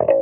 Yeah.